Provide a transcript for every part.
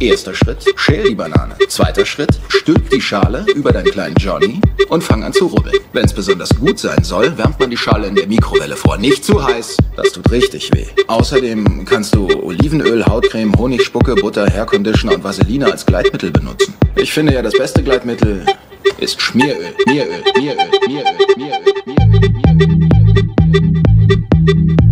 Erster Schritt, schäl die Banane. Zweiter Schritt, stülp die Schale über deinen kleinen Johnny und fang an zu rubbeln. Wenn es besonders gut sein soll, wärmt man die Schale in der Mikrowelle vor. Nicht zu heiß, das tut richtig weh. Außerdem kannst du Olivenöl, Hautcreme, Honigspucke, Butter, Hairconditioner und Vaseline als Gleitmittel benutzen. Ich finde ja, das beste Gleitmittel ist Schmieröl. Schmieröl, Schmieröl, Schmieröl, Schmieröl, Schmieröl,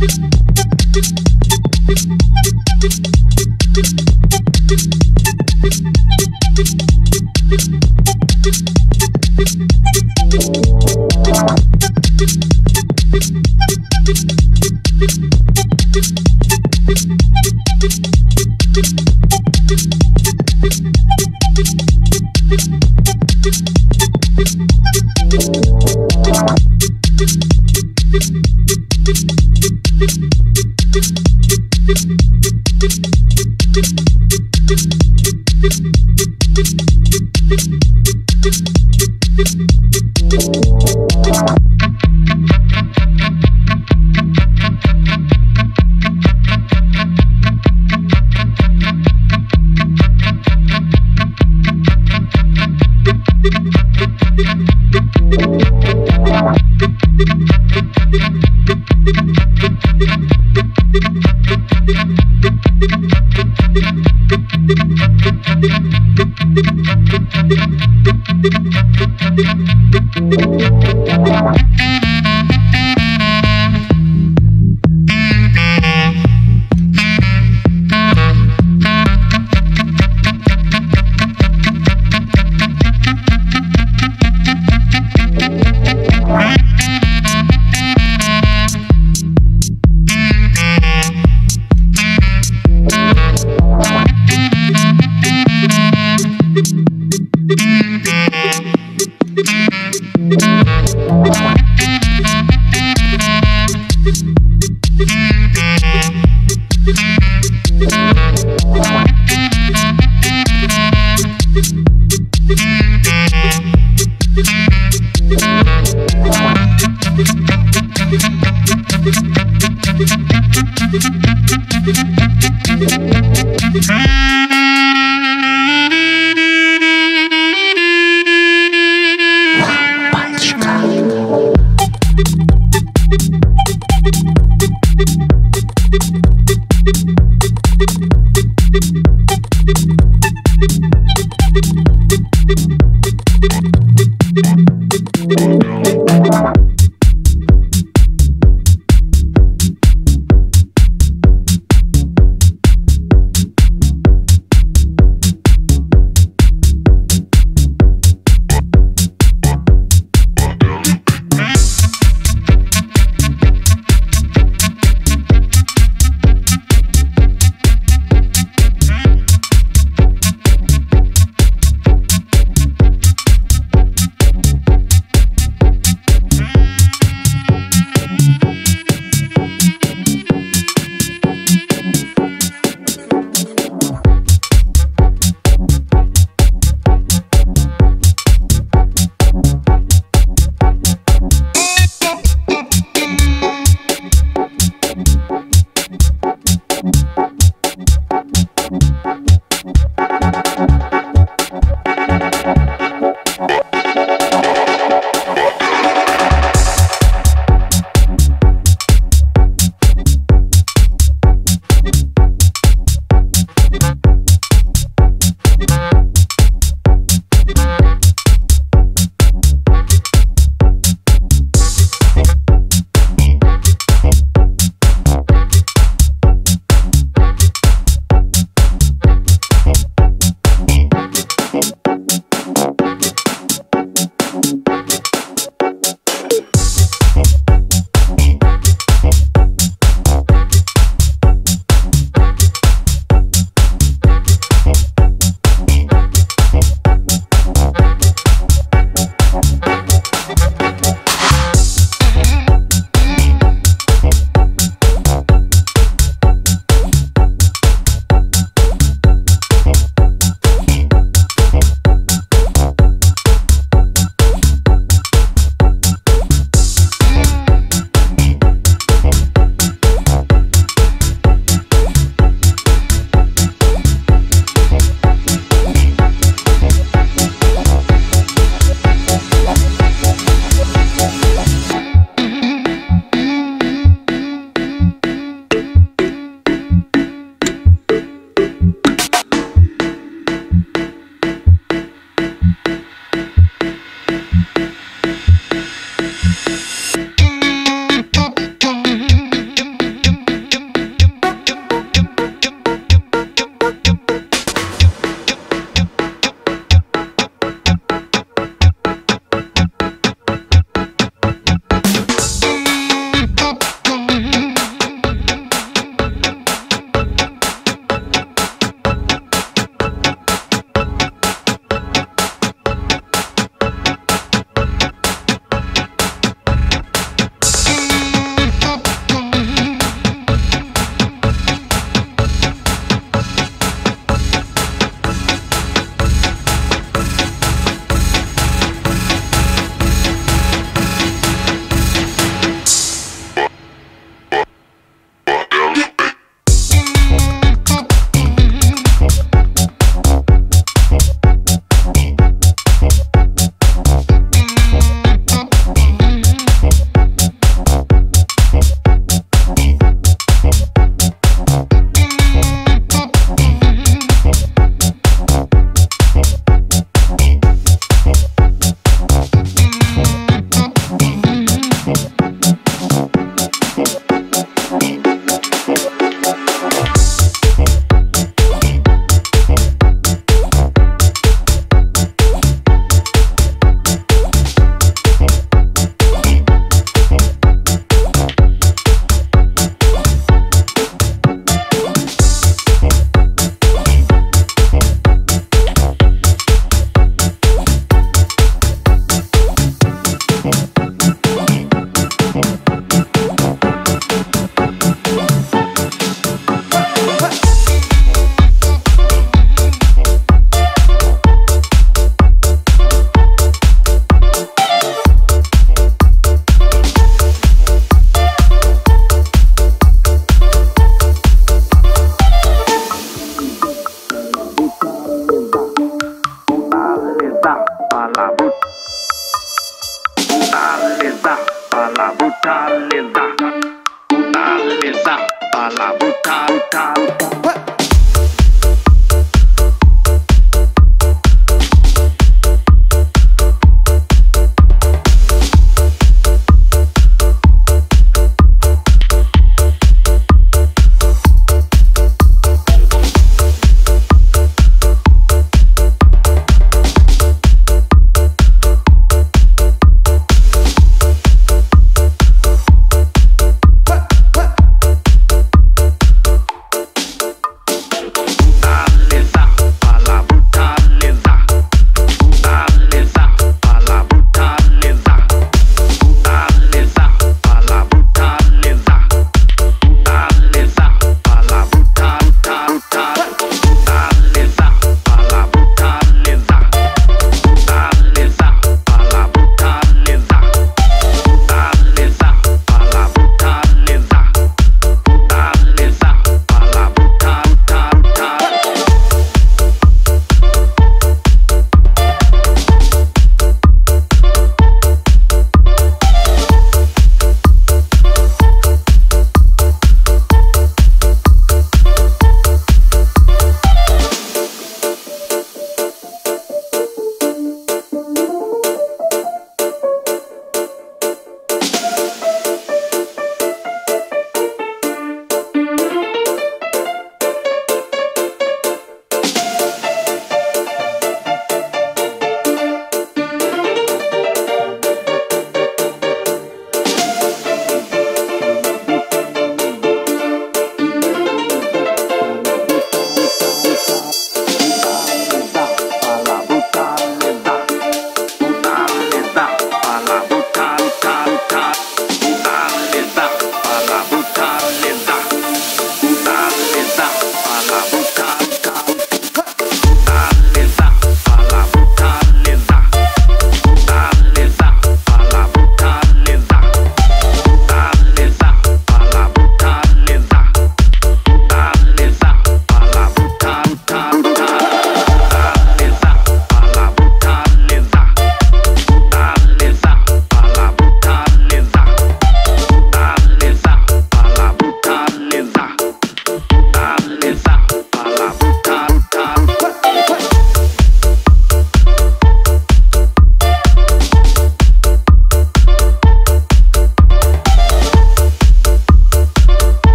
thank you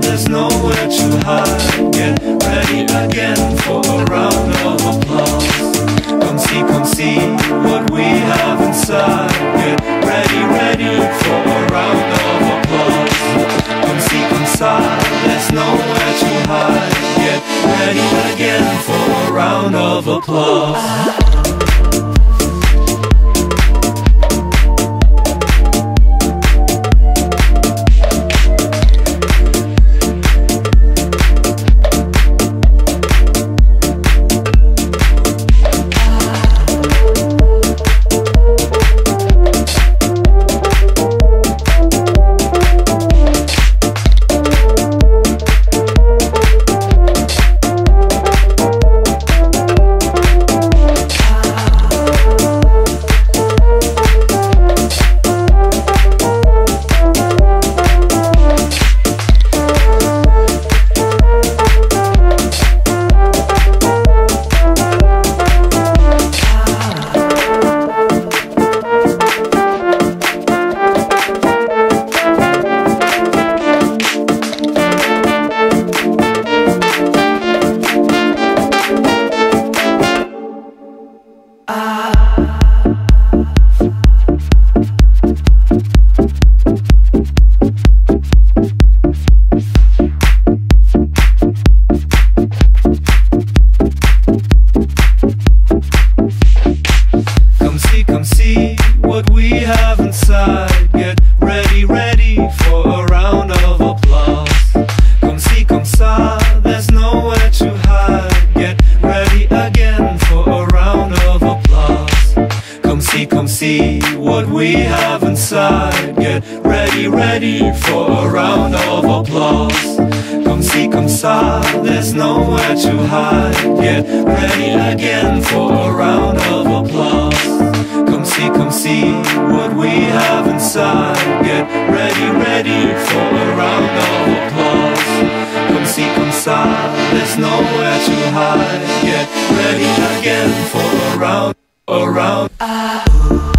there's nowhere to hide. Get ready again for a round of applause. What we have inside. Get ready, ready for a round of applause. There's nowhere to hide. Get ready again for a round of applause. Ready, ready for a round of applause? Come see, come saw, there's nowhere to hide. Get ready again for a round of applause. Come see, come see what we have inside. Get ready, ready for a round of applause. Come see, come saw, there's nowhere to hide. Get ready again for a round, a round. Uh.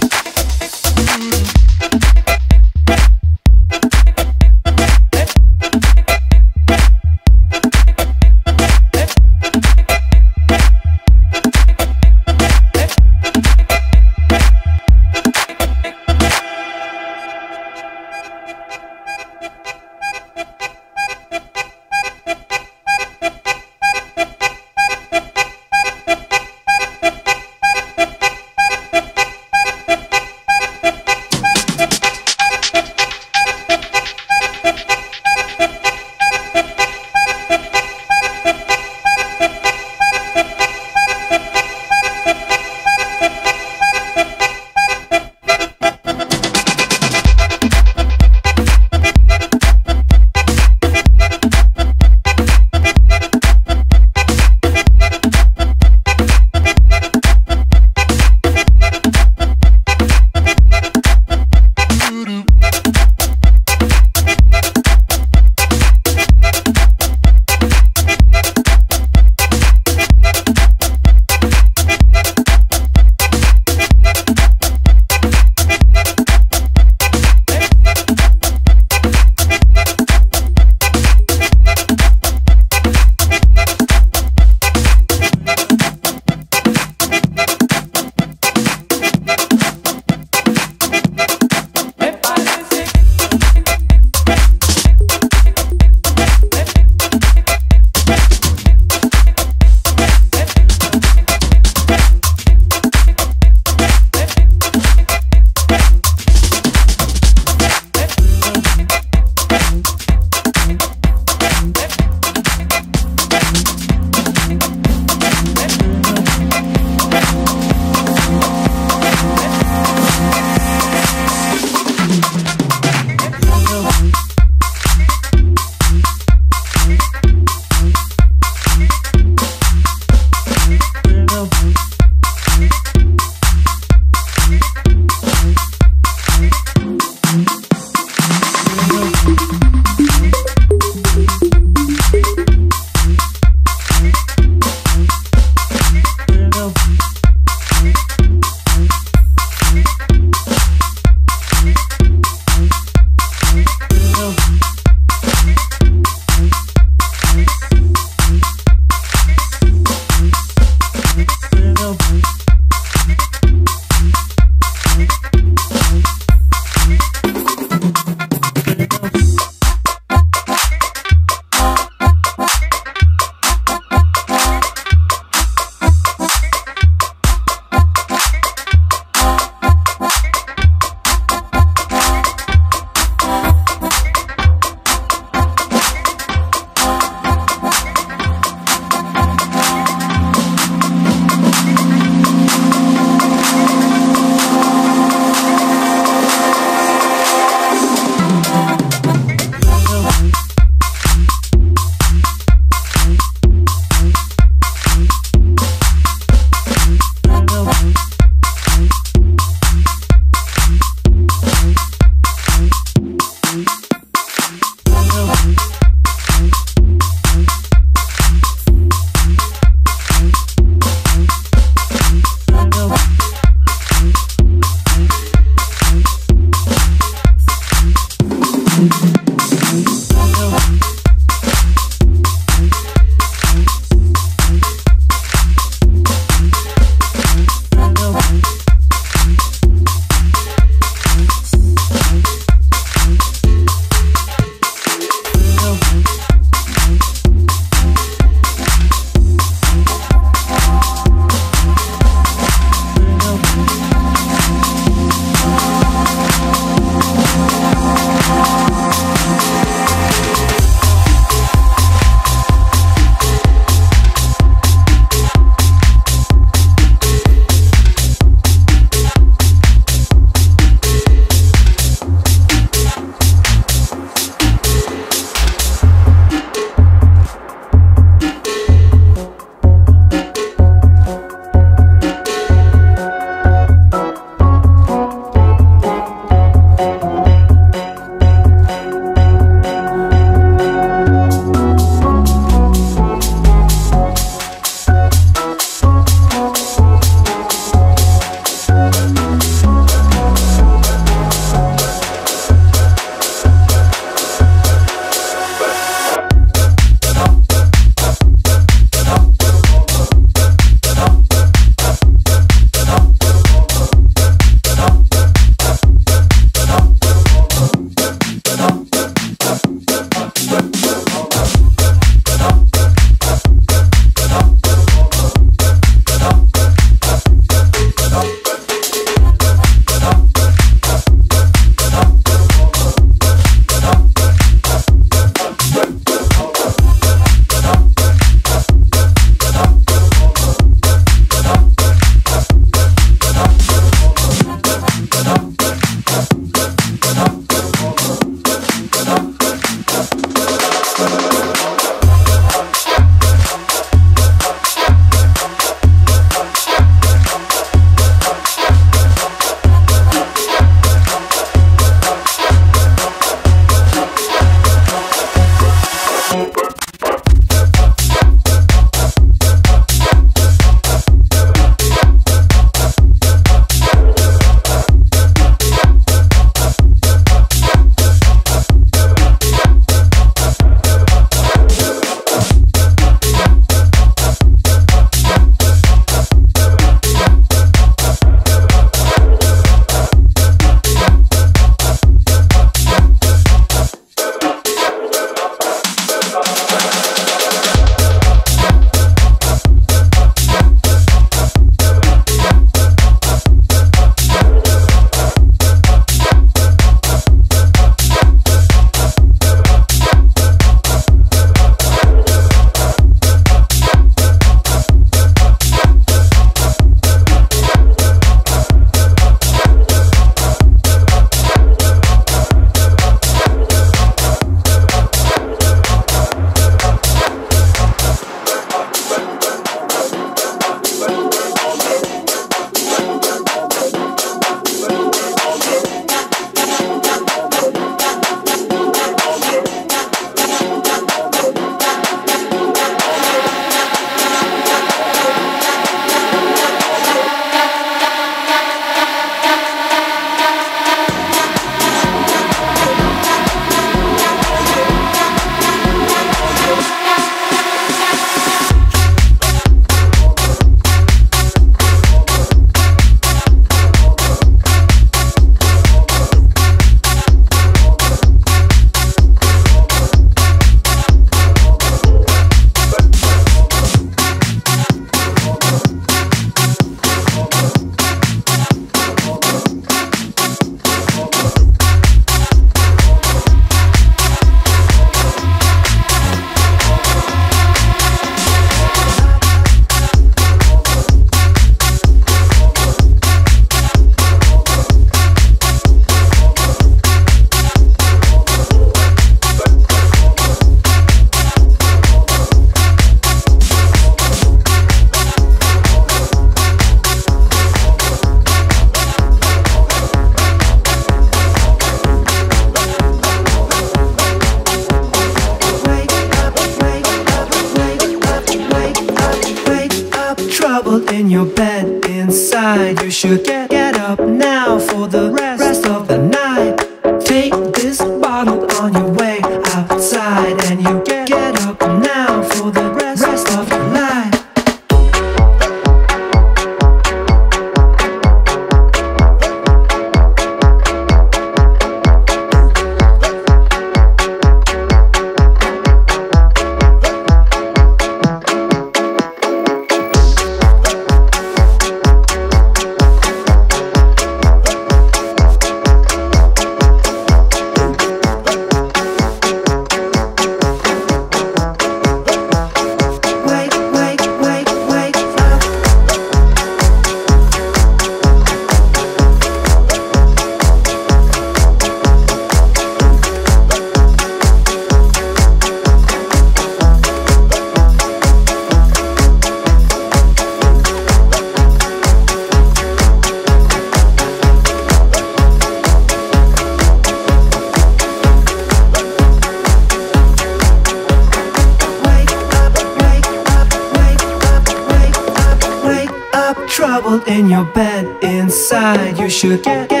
Should get,